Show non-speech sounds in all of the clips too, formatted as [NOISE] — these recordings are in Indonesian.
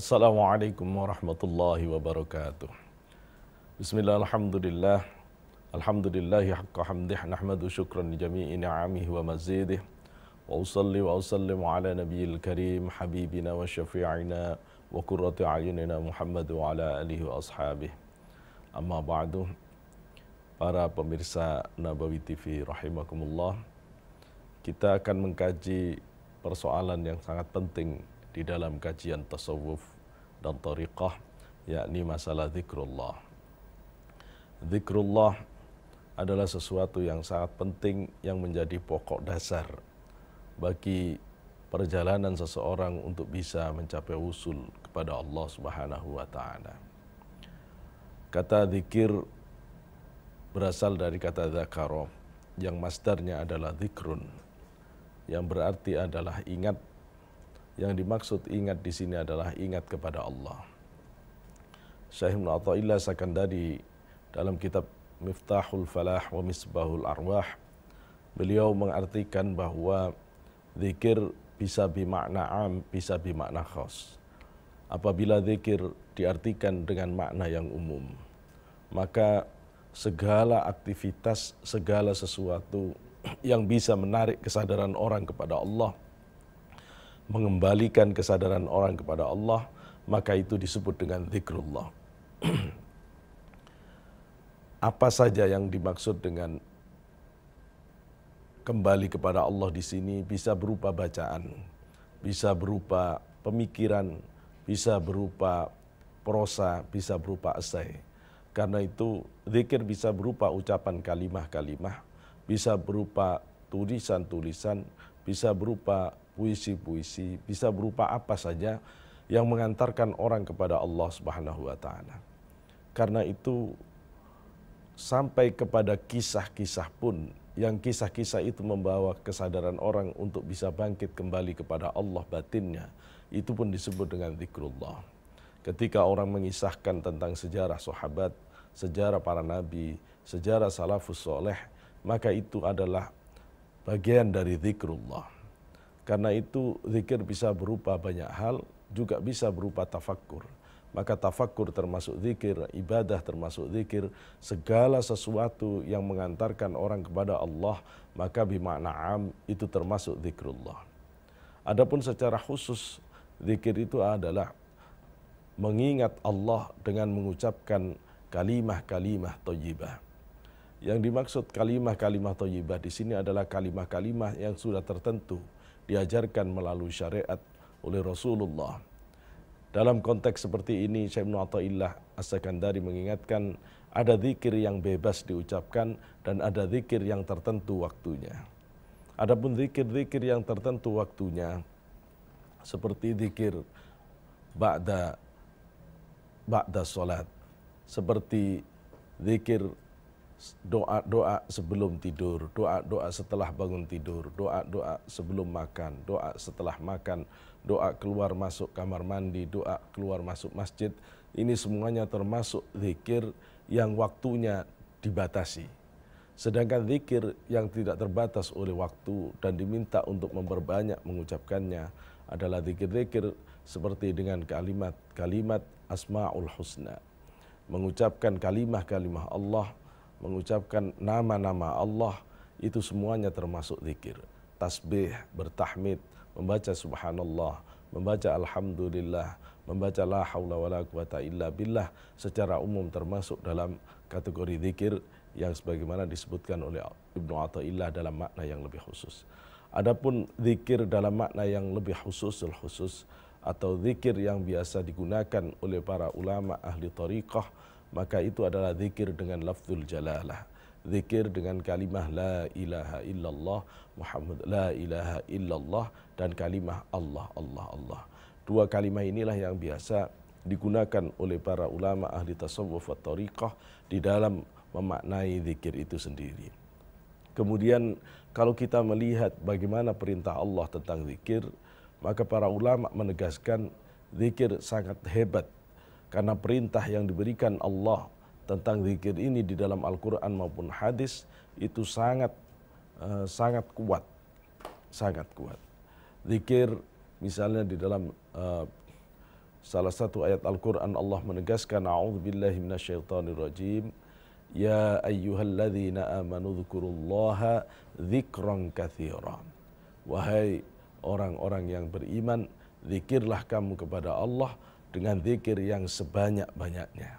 Assalamualaikum warahmatullahi wabarakatuh. Bismillah, alhamdulillah. Alhamdulillahi haqqa hamdih nahmadu syukran jami'i ni'amihi wa mazidih. Wa usalli wa usallimu ala nabiyil karim habibina wa syafi'ina wa qurrati ayunina Muhammad ala alihi wa ashabih. Amma ba'du. Para pemirsa Nabawi TV rahimakumullah. Kita akan mengkaji persoalan yang sangat penting di dalam kajian tasawuf dan tariqah yakni masalah zikrullah. Zikrullah adalah sesuatu yang sangat penting yang menjadi pokok dasar bagi perjalanan seseorang untuk bisa mencapai usul kepada Allah Subhanahu wa taala. Kata zikir berasal dari kata zakaro yang masdarnya adalah zikrun yang berarti adalah ingat yang dimaksud ingat di sini adalah ingat kepada Allah. Syekh Ibn Atta'illah Sakandari dalam kitab Miftahul Falah wa Misbahul Arwah beliau mengartikan bahwa zikir bisa bermakna am, bisa bermakna khas. Apabila zikir diartikan dengan makna yang umum, maka segala aktivitas, segala sesuatu yang bisa menarik kesadaran orang kepada Allah – mengembalikan kesadaran orang kepada Allah, maka itu disebut dengan zikrullah. [CLEARS THROAT] Apa saja yang dimaksud dengan kembali kepada Allah di sini bisa berupa bacaan, bisa berupa pemikiran, bisa berupa prosa, bisa berupa esai. Karena itu zikir bisa berupa ucapan kalimah-kalimah, bisa berupa tulisan-tulisan, bisa berupa puisi-puisi, bisa berupa apa saja yang mengantarkan orang kepada Allah Subhanahu wa taala. Karena itu sampai kepada kisah-kisah pun yang kisah-kisah itu membawa kesadaran orang untuk bisa bangkit kembali kepada Allah batinnya, itu pun disebut dengan zikrullah. Ketika orang mengisahkan tentang sejarah sahabat, sejarah para nabi, sejarah salafus soleh, maka itu adalah bagian dari zikrullah. Karena itu zikir bisa berupa banyak hal, juga bisa berupa tafakkur. Maka tafakkur termasuk zikir, ibadah termasuk zikir, segala sesuatu yang mengantarkan orang kepada Allah, maka bimakna am itu termasuk zikrullah. Adapun secara khusus, zikir itu adalah mengingat Allah dengan mengucapkan kalimah-kalimah toyibah. Yang dimaksud kalimah-kalimah toyibah di sini adalah kalimah-kalimah yang sudah tertentu, diajarkan melalui syariat oleh Rasulullah. Dalam konteks seperti ini, Syekh Ibn Atta'illah As-Sakandari mengingatkan ada zikir yang bebas diucapkan dan ada zikir yang tertentu waktunya. Adapun zikir-zikir yang tertentu waktunya seperti zikir ba'da ba'da salat, seperti zikir doa-doa sebelum tidur, doa-doa setelah bangun tidur, doa-doa sebelum makan, doa setelah makan, doa keluar masuk kamar mandi, doa keluar masuk masjid. Ini semuanya termasuk zikir yang waktunya dibatasi. Sedangkan zikir yang tidak terbatas oleh waktu dan diminta untuk memperbanyak mengucapkannya adalah zikir-zikir seperti dengan kalimat-kalimat asma'ul husna. Mengucapkan kalimah-kalimah Allah mengucapkan nama-nama Allah itu semuanya termasuk zikir. Tasbih, bertahmid, membaca subhanallah, membaca alhamdulillah, membaca la haula wala quwata illa billah secara umum termasuk dalam kategori zikir yang sebagaimana disebutkan oleh Ibnu Athaillah dalam makna yang lebih khusus. Adapun zikir dalam makna yang lebih khusus atau zikir yang biasa digunakan oleh para ulama ahli tariqah maka itu adalah zikir dengan lafzul jalalah. Zikir dengan kalimah la ilaha illallah Muhammad la ilaha illallah dan kalimah Allah Allah Allah. Dua kalimah inilah yang biasa digunakan oleh para ulama ahli tasawuf atau tariqah di dalam memaknai zikir itu sendiri. Kemudian kalau kita melihat bagaimana perintah Allah tentang zikir maka para ulama menegaskan zikir sangat hebat karena perintah yang diberikan Allah tentang zikir ini di dalam Al-Quran maupun hadis itu sangat uh, sangat kuat, sangat kuat. Zikir misalnya di dalam uh, salah satu ayat Al-Quran Allah menegaskan A'udzubillahi minasyaitonirrajim Ya ayyuhalladzina amanu dhkurullaha dzikran katsira. Wahai orang-orang yang beriman, zikirlah kamu kepada Allah dengan zikir yang sebanyak-banyaknya.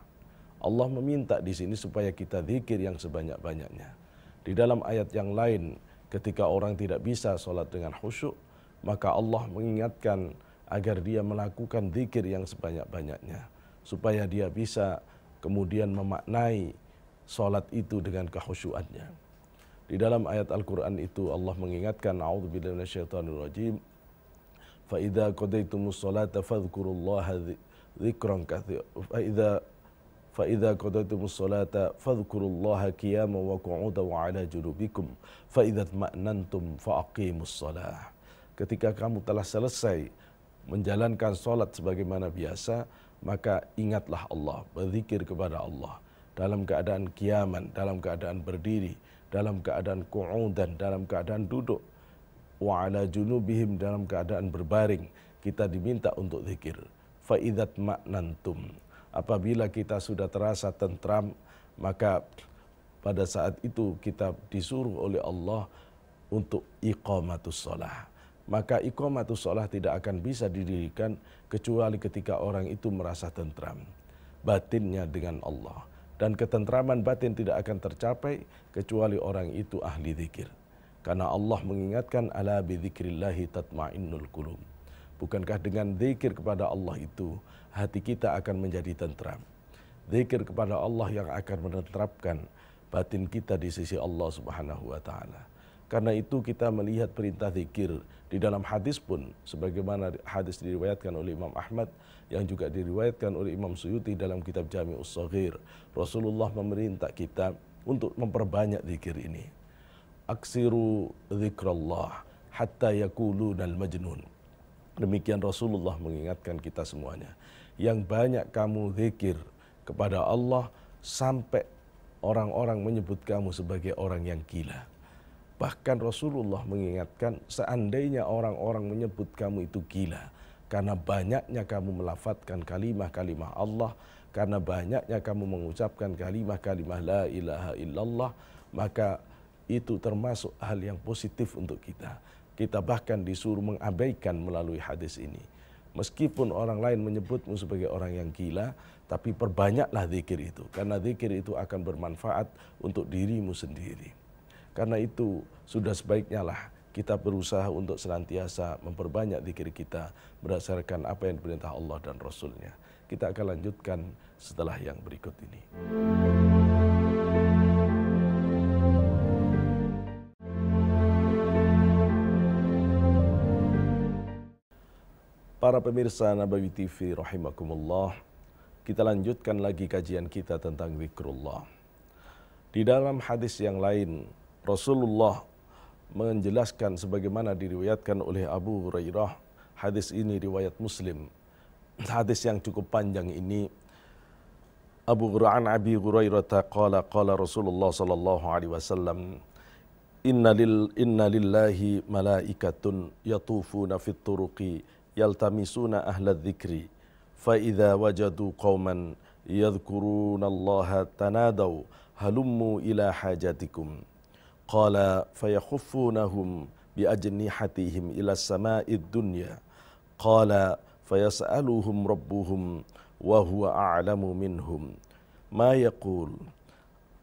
Allah meminta di sini supaya kita zikir yang sebanyak-banyaknya. Di dalam ayat yang lain, ketika orang tidak bisa sholat dengan khusyuk, maka Allah mengingatkan agar dia melakukan zikir yang sebanyak-banyaknya. Supaya dia bisa kemudian memaknai solat itu dengan kehusyuannya. Di dalam ayat Al-Quran itu Allah mengingatkan minasyaitonirrajim fa idza dzikran katsira fa idza fa idza qadaytumus salata fadhkurullaha qiyaman wa qu'udan wa 'ala junubikum fa idza tma'nantum fa aqimus salah ketika kamu telah selesai menjalankan solat sebagaimana biasa maka ingatlah Allah berzikir kepada Allah. Dalam keadaan kiaman, dalam keadaan berdiri, dalam keadaan dan dalam keadaan duduk. Wa ala junubihim dalam keadaan berbaring. Kita diminta untuk zikir. Fa'idat maknantum. Apabila kita sudah terasa tentram, maka pada saat itu kita disuruh oleh Allah untuk iqamatus sholah. Maka iqamatus sholah tidak akan bisa didirikan kecuali ketika orang itu merasa tentram. Batinnya dengan Allah dan ketentraman batin tidak akan tercapai kecuali orang itu ahli zikir. Karena Allah mengingatkan ala bidzikrillahi tatmainnul qulub. Bukankah dengan zikir kepada Allah itu hati kita akan menjadi tentram. Zikir kepada Allah yang akan menetapkan batin kita di sisi Allah Subhanahu wa taala. Karena itu kita melihat perintah zikir di dalam hadis pun sebagaimana hadis diriwayatkan oleh Imam Ahmad yang juga diriwayatkan oleh Imam Suyuti dalam kitab Jami'us Saghir. Rasulullah memerintah kita untuk memperbanyak zikir ini. Aksiru zikrallah hatta yakulunal majnun. Demikian Rasulullah mengingatkan kita semuanya. Yang banyak kamu zikir kepada Allah sampai orang-orang menyebut kamu sebagai orang yang gila. Bahkan Rasulullah mengingatkan seandainya orang-orang menyebut kamu itu gila karena banyaknya kamu melafatkan kalimah-kalimah Allah, karena banyaknya kamu mengucapkan kalimah-kalimah la ilaha illallah, maka itu termasuk hal yang positif untuk kita. Kita bahkan disuruh mengabaikan melalui hadis ini. Meskipun orang lain menyebutmu sebagai orang yang gila, tapi perbanyaklah zikir itu. Karena zikir itu akan bermanfaat untuk dirimu sendiri. Karena itu sudah sebaiknya lah kita berusaha untuk senantiasa memperbanyak zikir kita berdasarkan apa yang diperintah Allah dan Rasulnya. Kita akan lanjutkan setelah yang berikut ini. Para pemirsa Nabawi TV rahimakumullah, kita lanjutkan lagi kajian kita tentang zikrullah. Di dalam hadis yang lain Rasulullah menjelaskan sebagaimana diriwayatkan oleh Abu Hurairah. Hadis ini riwayat Muslim. Hadis yang cukup panjang ini Abu Hurairah Abi Hurairah qala qala Rasulullah sallallahu alaihi wasallam Inna lil inna lillahi malaikatun yatufuna fit turuqi يلتمسون أهل الذكر فإذا وجدوا قوما يذكرون الله تنادوا هلموا إلى حاجتكم. قال فيخفونهم بأجنحتهم إلى السماء الدنيا. قال فيسألهم ربهم وهو أعلم منهم. ما يقول؟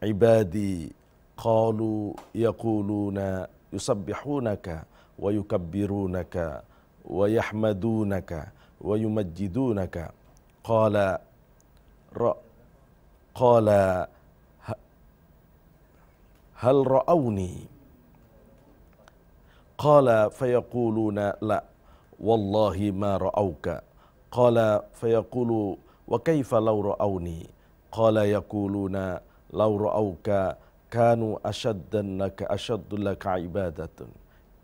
عبادي قالوا يقولون يسبحونك ويكبرونك ويحمدونك ويمجدونك. قال قال هل رأوني؟ قال فيقولون لا. والله ما رأوك. قال فيقول وكيف لو رأوني؟ قال يقولون لو رأوك كانوا أشد لك أشد لك عبادة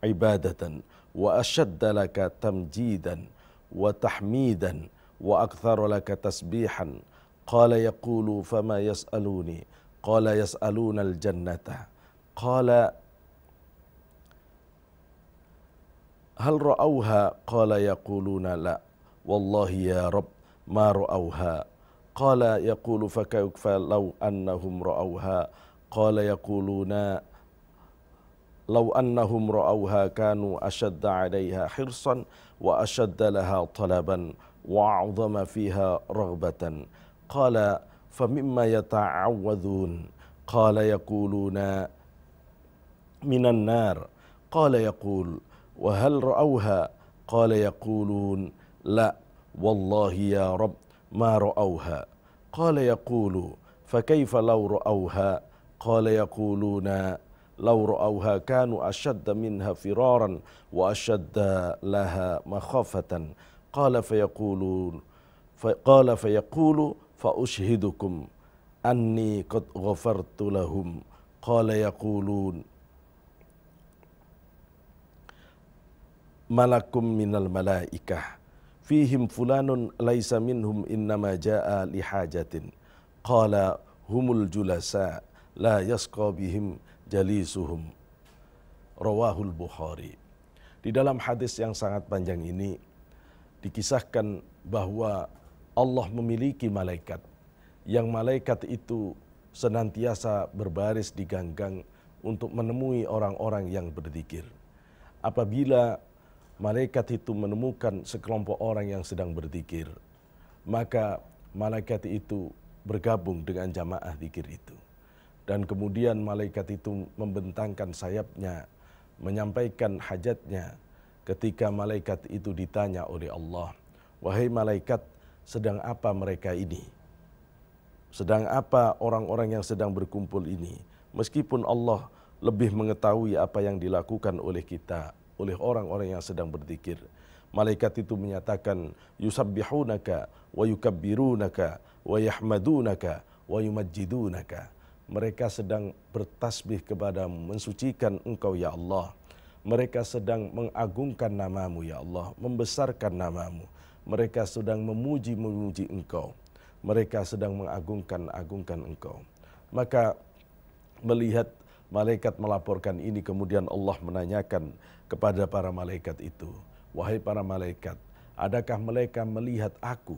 عبادة. وأشد لك تمجيدا وتحميدا وأكثر لك تسبيحا. قال يقول فما يسألوني؟ قال يسألون الجنة. قال هل رأوها؟ قال يقولون لا. والله يا رب ما رأوها. قال يقول فكيف لو أنهم رأوها؟ قال يقولون لو أنهم رأوها كانوا أشد عليها حرصا وأشد لها طلبا وأعظم فيها رغبة. قال فمما يتعوذون؟ قال يقولون من النار. قال يقول وهل رأوها؟ قال يقولون لا. والله يا رب ما رأوها. قال يقول فكيف لو رأوها؟ قال يقولون لو رأوها كانوا أشد منها فرارا وأشد لها مخافة. قال فيقولون قال فيقول فأشهدكم أني قد غفرت لهم. قال يقولون ملك من الملائكة. فيهم فلان ليس منهم إنما جاء لحاجة. قال هم الجلساء لا يسقى بهم jalisuhum rawahul Bukhari. Di dalam hadis yang sangat panjang ini dikisahkan bahwa Allah memiliki malaikat yang malaikat itu senantiasa berbaris di ganggang untuk menemui orang-orang yang berzikir. Apabila malaikat itu menemukan sekelompok orang yang sedang berzikir, maka malaikat itu bergabung dengan jamaah zikir itu dan kemudian malaikat itu membentangkan sayapnya menyampaikan hajatnya ketika malaikat itu ditanya oleh Allah wahai malaikat sedang apa mereka ini? Sedang apa orang-orang yang sedang berkumpul ini? Meskipun Allah lebih mengetahui apa yang dilakukan oleh kita oleh orang-orang yang sedang berzikir. Malaikat itu menyatakan yusabbihunaka wa yukabbirunaka wa yahmadunaka wa yumajjidunaka mereka sedang bertasbih kepadamu, mensucikan engkau ya Allah. Mereka sedang mengagungkan namamu ya Allah, membesarkan namamu. Mereka sedang memuji-memuji engkau. Mereka sedang mengagungkan-agungkan engkau. Maka melihat malaikat melaporkan ini kemudian Allah menanyakan kepada para malaikat itu. Wahai para malaikat, adakah mereka melihat aku?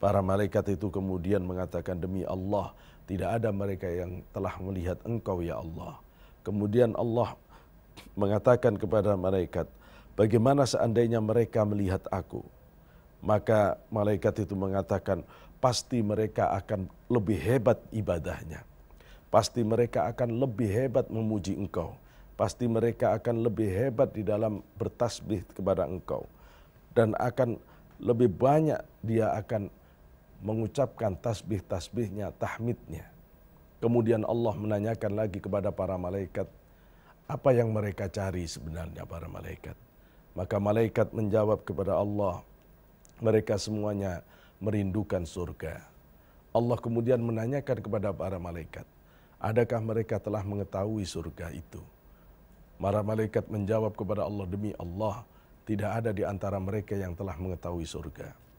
Para malaikat itu kemudian mengatakan demi Allah, tidak ada mereka yang telah melihat engkau ya Allah. Kemudian Allah mengatakan kepada malaikat, bagaimana seandainya mereka melihat aku? Maka malaikat itu mengatakan, pasti mereka akan lebih hebat ibadahnya. Pasti mereka akan lebih hebat memuji engkau. Pasti mereka akan lebih hebat di dalam bertasbih kepada engkau. Dan akan lebih banyak dia akan mengucapkan tasbih-tasbihnya, tahmidnya. Kemudian Allah menanyakan lagi kepada para malaikat, apa yang mereka cari sebenarnya para malaikat. Maka malaikat menjawab kepada Allah, mereka semuanya merindukan surga. Allah kemudian menanyakan kepada para malaikat, adakah mereka telah mengetahui surga itu? Para malaikat menjawab kepada Allah, demi Allah, tidak ada di antara mereka yang telah mengetahui surga.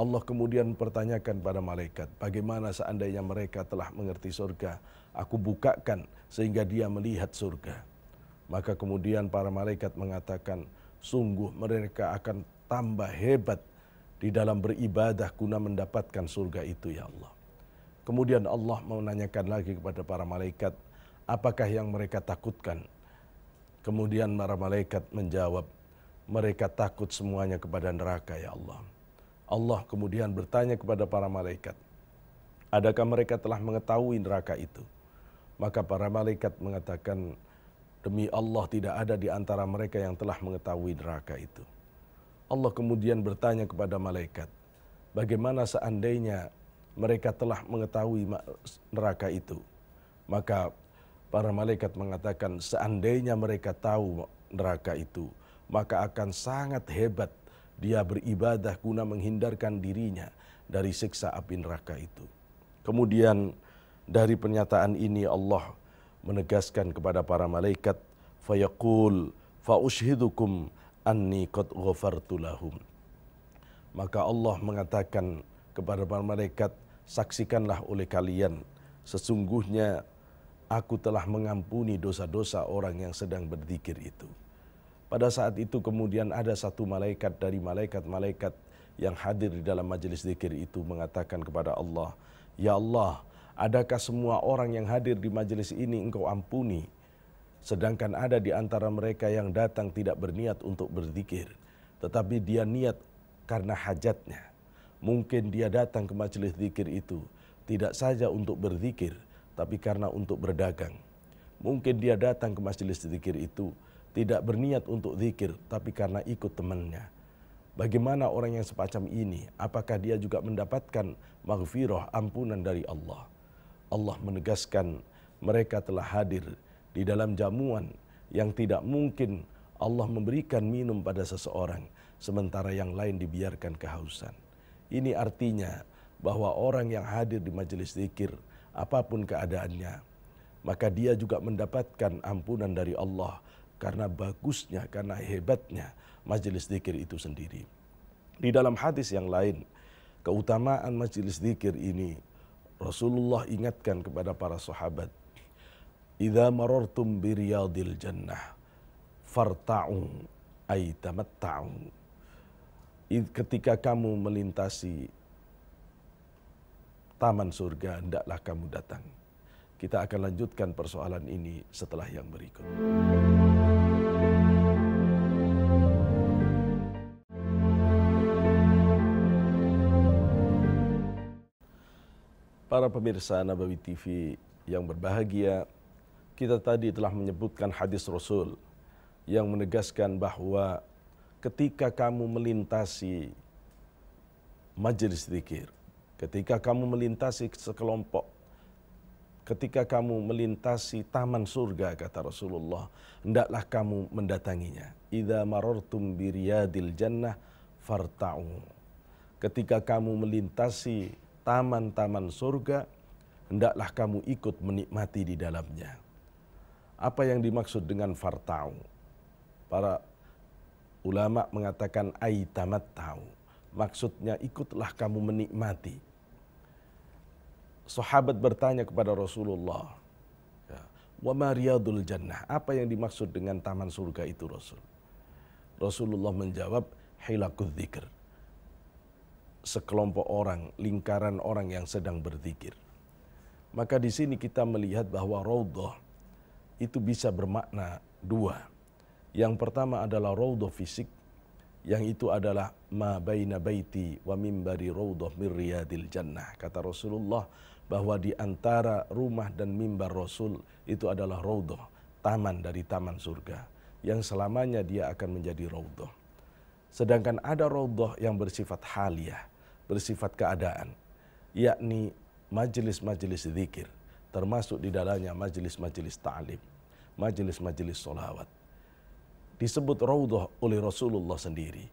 Allah kemudian pertanyakan pada malaikat, bagaimana seandainya mereka telah mengerti surga, aku bukakan sehingga dia melihat surga. Maka kemudian para malaikat mengatakan, sungguh mereka akan tambah hebat di dalam beribadah guna mendapatkan surga itu ya Allah. Kemudian Allah menanyakan lagi kepada para malaikat, apakah yang mereka takutkan? Kemudian para malaikat menjawab, mereka takut semuanya kepada neraka ya Allah. Allah kemudian bertanya kepada para malaikat, adakah mereka telah mengetahui neraka itu? Maka para malaikat mengatakan, demi Allah tidak ada di antara mereka yang telah mengetahui neraka itu. Allah kemudian bertanya kepada malaikat, bagaimana seandainya mereka telah mengetahui neraka itu? Maka para malaikat mengatakan, seandainya mereka tahu neraka itu, maka akan sangat hebat dia beribadah guna menghindarkan dirinya dari siksa api neraka itu. Kemudian dari pernyataan ini Allah menegaskan kepada para malaikat fayaqul fa ushidukum anni qad ghafartu lahum. Maka Allah mengatakan kepada para malaikat saksikanlah oleh kalian sesungguhnya aku telah mengampuni dosa-dosa orang yang sedang berzikir itu. Pada saat itu kemudian ada satu malaikat dari malaikat-malaikat yang hadir di dalam majelis zikir itu mengatakan kepada Allah, "Ya Allah, adakah semua orang yang hadir di majelis ini Engkau ampuni?" Sedangkan ada di antara mereka yang datang tidak berniat untuk berzikir, tetapi dia niat karena hajatnya. Mungkin dia datang ke majelis zikir itu tidak saja untuk berzikir, tapi karena untuk berdagang. Mungkin dia datang ke majelis zikir itu tidak berniat untuk zikir, tapi karena ikut temannya. Bagaimana orang yang sepacam ini? Apakah dia juga mendapatkan maghfirah, ampunan dari Allah? Allah menegaskan mereka telah hadir di dalam jamuan yang tidak mungkin Allah memberikan minum pada seseorang sementara yang lain dibiarkan kehausan. Ini artinya bahwa orang yang hadir di majelis zikir apa pun keadaannya maka dia juga mendapatkan ampunan dari Allah karena bagusnya karena hebatnya majelis zikir itu sendiri. Di dalam hadis yang lain keutamaan majelis zikir ini Rasulullah ingatkan kepada para sahabat Idza marartum bi riyadil jannah farta'u ay tamatta'u. Ketika kamu melintasi taman surga, hendaklah kamu datang. Kita akan lanjutkan persoalan ini setelah yang berikut. Para pemirsa Nabawi TV yang berbahagia, kita tadi telah menyebutkan hadis Rasul yang menegaskan bahwa ketika kamu melintasi majelis zikir, ketika kamu melintasi sekelompok, ketika kamu melintasi taman surga kata Rasulullah, hendaklah kamu mendatanginya. Idza marartum biriyadil jannah farta'u. Ketika kamu melintasi taman-taman surga, hendaklah kamu ikut menikmati di dalamnya. Apa yang dimaksud dengan fartau? Para ulama mengatakan aitamat tahu. Maksudnya ikutlah kamu menikmati. Sahabat bertanya kepada Rasulullah, ya, Wa mariyadul jannah. Apa yang dimaksud dengan taman surga itu Rasul? Rasulullah menjawab, hilakul dzikr. Sekelompok orang, lingkaran orang yang sedang berzikir. Maka di sini kita melihat bahwa raudhah itu bisa bermakna dua. Yang pertama adalah raudhah fisik, yang itu adalah ma baina baiti wa mimbari raudhah min riyadil jannah. Kata Rasulullah bahwa di antara rumah dan mimbar Rasul itu adalah raudhah, taman dari taman surga yang selamanya dia akan menjadi raudhah. Sedangkan ada raudhah yang bersifat haliyah, bersifat keadaan, yakni majelis-majelis zikir, termasuk di dalamnya majelis-majelis ta'lim majelis-majelis solawat. Disebut raudhah oleh Rasulullah sendiri.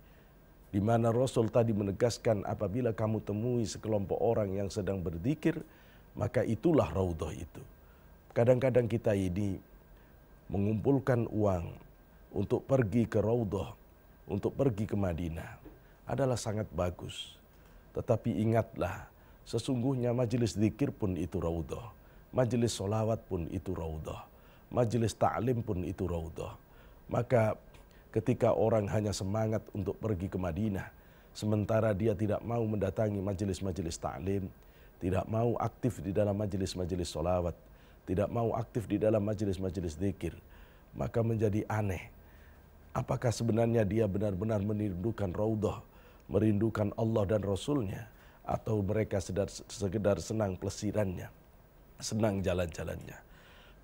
Di mana Rasul tadi menegaskan apabila kamu temui sekelompok orang yang sedang berzikir, maka itulah raudhah itu. Kadang-kadang kita ini mengumpulkan uang untuk pergi ke raudhah, untuk pergi ke Madinah adalah sangat bagus. Tetapi ingatlah, sesungguhnya majelis zikir pun itu raudhah. Majelis solawat pun itu raudhah majelis taklim pun itu raudhah. Maka ketika orang hanya semangat untuk pergi ke Madinah, sementara dia tidak mau mendatangi majelis-majelis taklim, tidak mau aktif di dalam majelis-majelis solawat, tidak mau aktif di dalam majelis-majelis zikir, maka menjadi aneh. Apakah sebenarnya dia benar-benar merindukan raudhah, merindukan Allah dan Rasulnya, atau mereka sekedar senang pelesirannya, senang jalan-jalannya.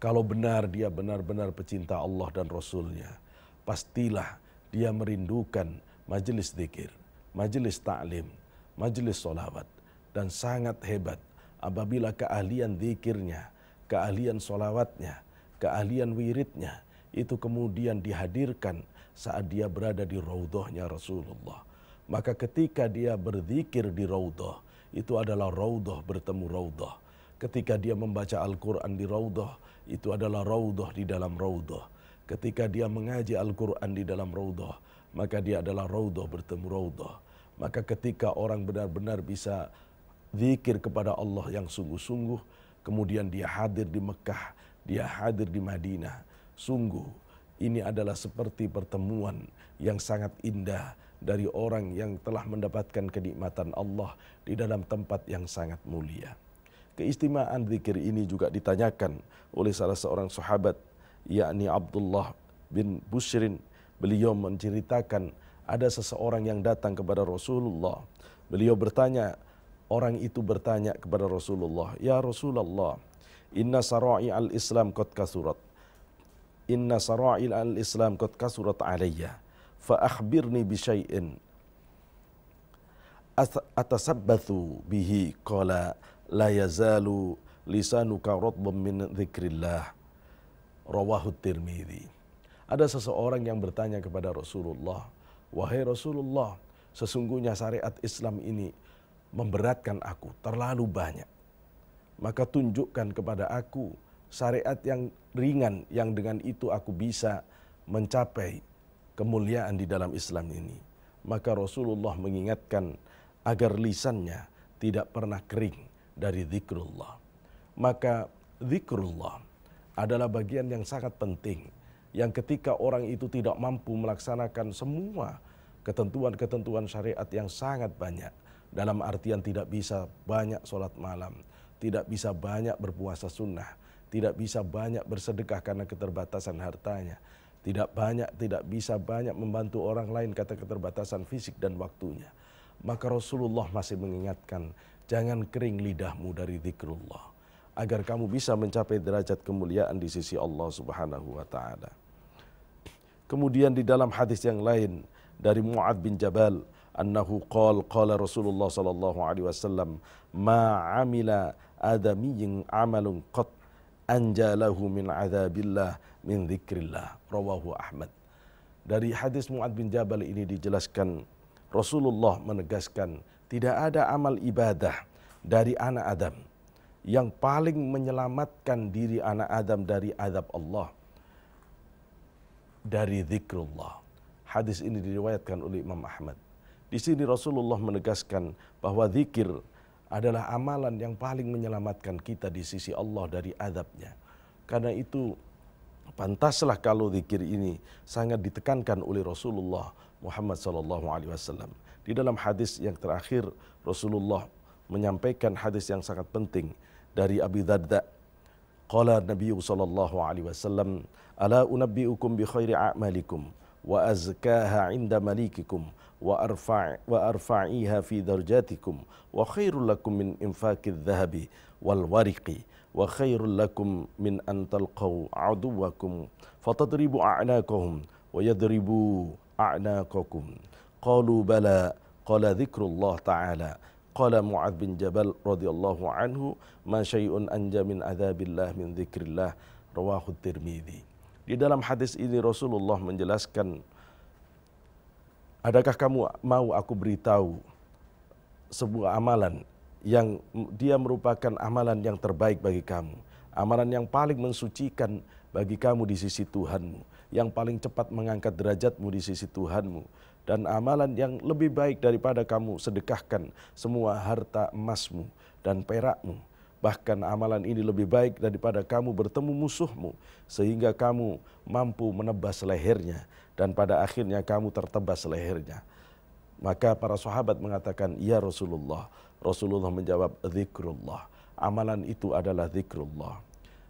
Kalau benar dia benar-benar pecinta Allah dan Rasulnya, pastilah dia merindukan majelis zikir, majelis taklim, majelis solawat. Dan sangat hebat apabila keahlian zikirnya, keahlian solawatnya, keahlian wiridnya, itu kemudian dihadirkan saat dia berada di raudhahnya Rasulullah. Maka ketika dia berzikir di raudhah, itu adalah raudhah bertemu raudhah. Ketika dia membaca Al-Quran di raudhah, itu adalah raudhah di dalam raudhah. Ketika dia mengaji Al-Quran di dalam raudhah, maka dia adalah raudhah bertemu raudhah. Maka ketika orang benar-benar bisa zikir kepada Allah yang sungguh-sungguh, kemudian dia hadir di Mekah, dia hadir di Madinah, sungguh ini adalah seperti pertemuan yang sangat indah dari orang yang telah mendapatkan kenikmatan Allah di dalam tempat yang sangat mulia. Keistimewaan zikir ini juga ditanyakan oleh salah seorang sahabat yakni Abdullah bin Busrin. Beliau menceritakan ada seseorang yang datang kepada Rasulullah. Beliau bertanya, orang itu bertanya kepada Rasulullah, "Ya Rasulullah, inna sara'i al-Islam qad kasurat." Inna sara'i al-Islam qad kasurat alayya. Fa akhbirni bi syai'in atasabbathu bihi qala la yazalu lisanuka ratban min dzikrillah rawahu tirmidzi ada seseorang yang bertanya kepada Rasulullah wahai Rasulullah sesungguhnya syariat Islam ini memberatkan aku terlalu banyak maka tunjukkan kepada aku syariat yang ringan yang dengan itu aku bisa mencapai kemuliaan di dalam Islam ini maka Rasulullah mengingatkan agar lisannya tidak pernah kering dari zikrullah. Maka zikrullah adalah bagian yang sangat penting yang ketika orang itu tidak mampu melaksanakan semua ketentuan-ketentuan syariat yang sangat banyak dalam artian tidak bisa banyak sholat malam, tidak bisa banyak berpuasa sunnah, tidak bisa banyak bersedekah karena keterbatasan hartanya, tidak banyak tidak bisa banyak membantu orang lain kata keterbatasan fisik dan waktunya. Maka Rasulullah masih mengingatkan Jangan kering lidahmu dari zikrullah agar kamu bisa mencapai derajat kemuliaan di sisi Allah Subhanahu wa taala. Kemudian di dalam hadis yang lain dari Muad bin Jabal annahu qala qala Rasulullah sallallahu alaihi wasallam ma amila adamiyyin amalun qat anjalahu min adzabillah min dzikrillah rawahu Ahmad. Dari hadis Muad bin Jabal ini dijelaskan Rasulullah menegaskan tidak ada amal ibadah dari anak Adam yang paling menyelamatkan diri anak Adam dari azab Allah dari zikrullah. Hadis ini diriwayatkan oleh Imam Ahmad. Di sini Rasulullah menegaskan bahwa zikir adalah amalan yang paling menyelamatkan kita di sisi Allah dari azabnya. Karena itu pantaslah kalau zikir ini sangat ditekankan oleh Rasulullah Muhammad sallallahu alaihi wasallam. Di dalam hadis yang terakhir Rasulullah menyampaikan hadis yang sangat penting dari Abi Darda. Qala Nabi sallallahu alaihi wasallam, "Ala unabbiukum bi khairi a'malikum وأزكاها عند مليككم وأرفع وأرفعيها في درجاتكم وخير لكم من إنفاق الذهب والورق وخير لكم من أن تلقوا عدوكم فتضربوا أعناقهم ويضربوا أعناقكم. قالوا بلى قال ذكر الله تعالى. قال معاذ بن جبل رضي الله عنه ما شيء أنجى من عذاب الله من ذكر الله. رواه الترمذي. Di dalam hadis ini Rasulullah menjelaskan Adakah kamu mau aku beritahu sebuah amalan yang dia merupakan amalan yang terbaik bagi kamu, amalan yang paling mensucikan bagi kamu di sisi Tuhanmu, yang paling cepat mengangkat derajatmu di sisi Tuhanmu, dan amalan yang lebih baik daripada kamu sedekahkan semua harta emasmu dan perakmu. Bahkan amalan ini lebih baik daripada kamu bertemu musuhmu sehingga kamu mampu menebas lehernya dan pada akhirnya kamu tertebas lehernya. Maka para sahabat mengatakan, "Ya Rasulullah." Rasulullah menjawab, "Zikrullah." Amalan itu adalah zikrullah.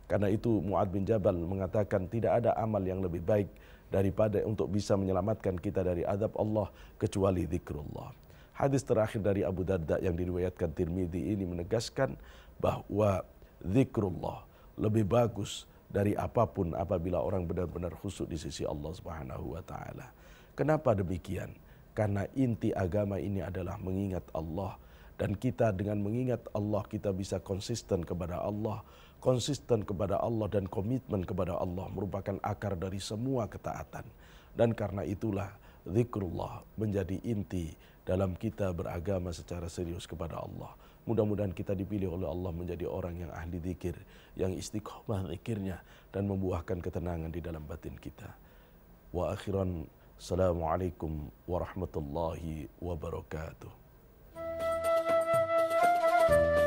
Karena itu Muad bin Jabal mengatakan tidak ada amal yang lebih baik daripada untuk bisa menyelamatkan kita dari adab Allah kecuali zikrullah. Hadis terakhir dari Abu Darda yang diriwayatkan Tirmidzi ini menegaskan bahwa zikrullah lebih bagus dari apa pun apabila orang benar-benar khusyuk di sisi Allah Subhanahu wa taala. Kenapa demikian? Karena inti agama ini adalah mengingat Allah dan kita dengan mengingat Allah kita bisa konsisten kepada Allah konsisten kepada Allah dan komitmen kepada Allah merupakan akar dari semua ketaatan. Dan karena itulah zikrullah menjadi inti dalam kita beragama secara serius kepada Allah. Mudah-mudahan kita dipilih oleh Allah menjadi orang yang ahli zikir, yang istiqomah zikirnya dan membuahkan ketenangan di dalam batin kita. Wa akhiran, Assalamualaikum warahmatullahi wabarakatuh. thank you